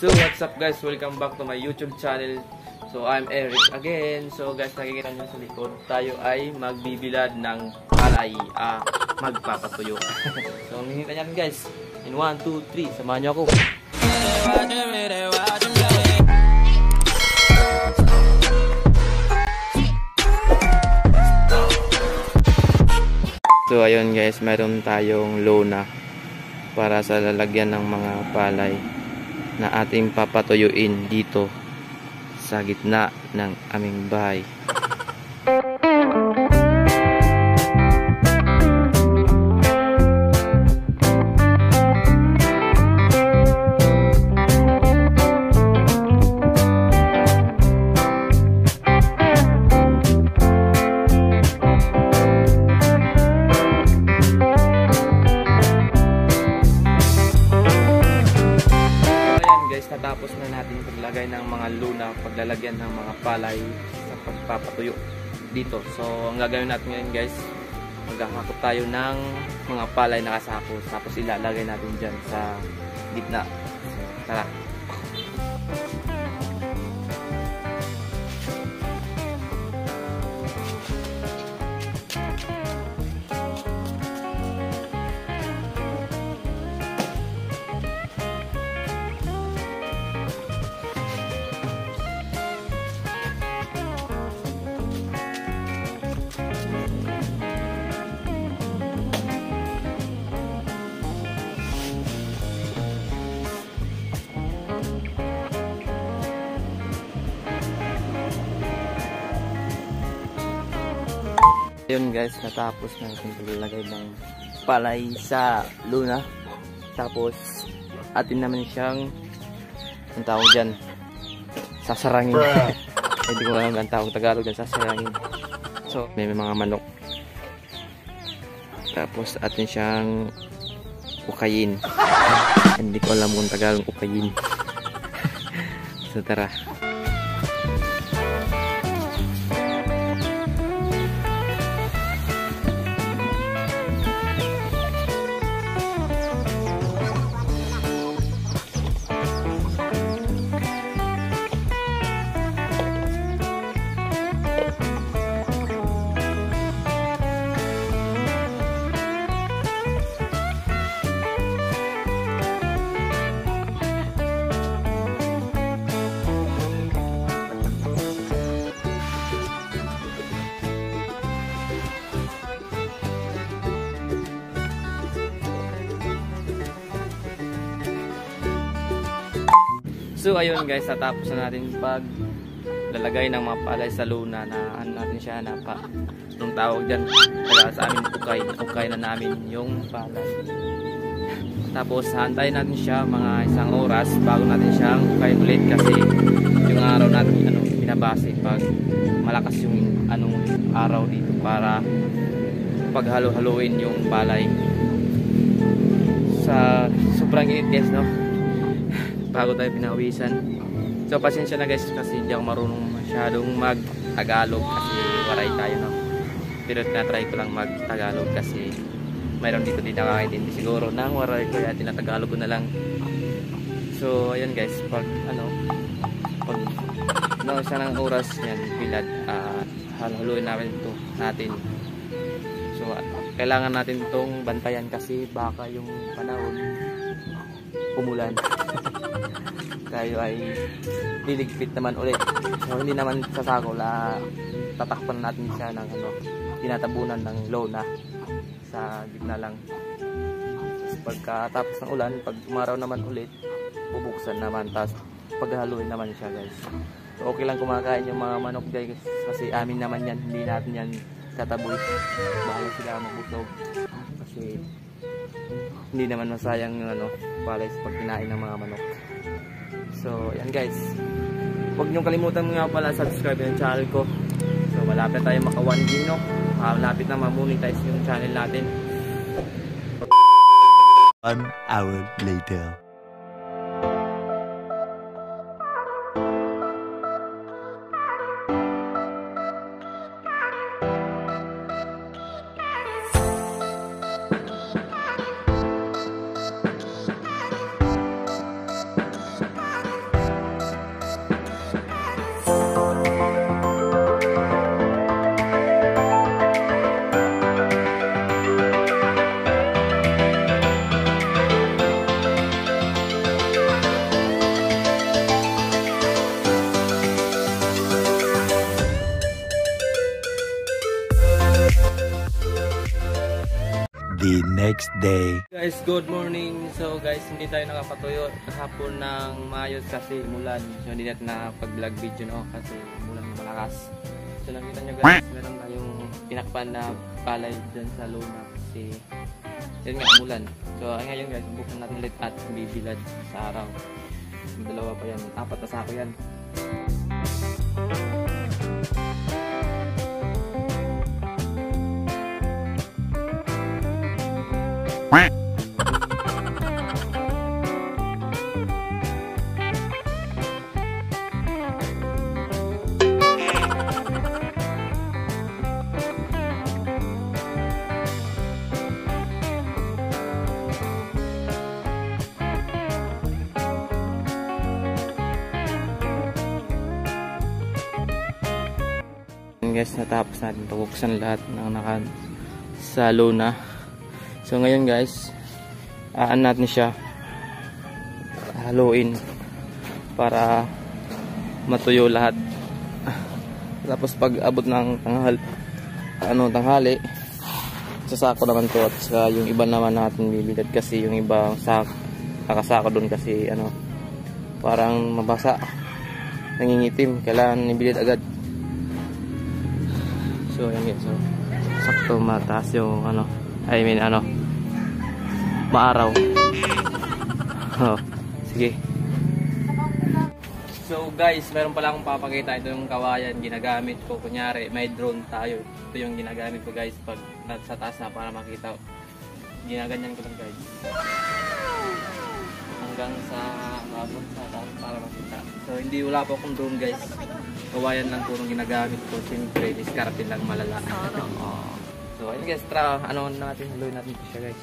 So what's up guys, welcome back to my YouTube channel. So I'm Eric again. So guys, nakikita nyo sa likod, tayo ay magbibilad ng palay, ah, magpapatuyo. so hinihintay natin guys. In 1, 2, 3, samahan nyo ako. So ayun guys, meron tayong lona para sa lalagyan ng mga palay na ating papatuyuin dito sa gitna ng aming bahay. Mga luna, paglalagyan ng mga palay sa pagpapatuyo dito. So, ang gagawin natin ngayon guys, maghahakot tayo ng mga palay na kasako tapos ilalagay natin dyan sa gitna. So, tara. Ayun guys, natapos na natin paglalagay ng palay sa luna. Tapos, atin naman siyang ang tawag dyan, sasarangin. Hindi ko alam ang tawag Tagalog dyan, sasarangin. So, may mga manok. Tapos, atin siyang ukayin. Hindi ko alam kung Tagalog ukayin. so, tara. So ayun guys, natapos na natin pag lalagay ng mga palay sa luna na ano natin siya na pa yung tawag dyan kaya sa amin ukay ukay na namin yung palay. Tapos hantayin natin siya mga isang oras bago natin siyang ukay ulit kasi yung araw natin ano, binabase pag malakas yung anong araw dito para paghalo-haloin yung palay. Sa sobrang init guys no bago tayo pinawisan. So pasensya na guys kasi hindi ako marunong masyadong mag Tagalog kasi waray tayo no? Pero tinatry ko lang mag Tagalog kasi mayroon dito di nakakaintindi siguro ng waray ko kaya tinatagalog ko na lang. So ayun guys pag ano pag no, isa ng oras yan bilad uh, haluin namin ito natin. So uh, kailangan natin itong bantayan kasi baka yung panahon umulan tayo ay liligpit naman ulit. So hindi naman sasako la tatakpan natin siya ng ano tinatabunan ng lona sa gitna lang. Pagkatapos ng ulan pag umaraw naman ulit bubuksan naman tapos paghaluin naman siya guys. So okay lang kumakain yung mga manok guys kasi amin naman yan hindi natin yan tataboy bahala sila mabusog kasi hindi naman masayang yung ano palay pag kinain ng mga manok. So yan guys. Huwag niyong kalimutan nga pala subscribe yung channel ko. So malapit tayo maka 1G no? Malapit na mamonetize yung channel natin. One hour later. Next day. Guys, good morning. So guys, hindi tayo nakapatuyo kahapon ng maayos kasi mulan. So hindi natin nakapag-vlog video no kasi mulan malakas. So nakita nyo guys, meron tayong pinakpan na palay dyan sa luna kasi yun nga mulan. So ay ngayon guys, bukan natin ulit at bibilad sa araw. Dalawa pa yan, apat na sako yan. Guys, natapos natin pabuksan lahat ng naka sa luna. So ngayon guys, aan natin siya. Haluin para matuyo lahat. Tapos pag abot ng tanghal, ano, tanghali, sasako naman to at saka yung iba naman natin bibilad kasi yung iba sa nakasako doon kasi ano parang mabasa. Nangingitim. Kailangan ibilid agad So, ayan guys. So, sakto mataas yung ano, I mean ano, maaraw. Oh, sige. So guys, meron pala akong papakita. Ito yung kawayan ginagamit ko. Kunyari, may drone tayo. Ito yung ginagamit ko guys pag nasa taas na para makita. Ginaganyan ko lang guys. Hanggang sa abot sa taas para makita. So hindi wala po akong drone guys. Kawayan lang po nung ginagamit ko. Siyempre, diskarte lang malala. Oh. So ayun guys, tara, ano natin, haluin natin ito siya guys.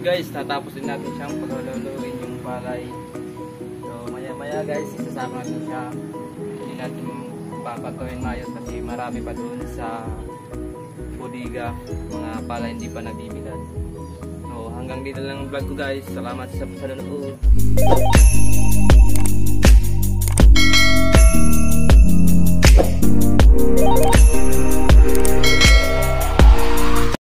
guys, tatapos din natin siyang pagluluin yung palay. So maya maya guys, isasama natin siya. Hindi natin papatuhin mayos kasi marami pa doon sa bodega mga palay hindi pa nabibilad. So hanggang dito lang ang vlog ko guys. Salamat sa panonood.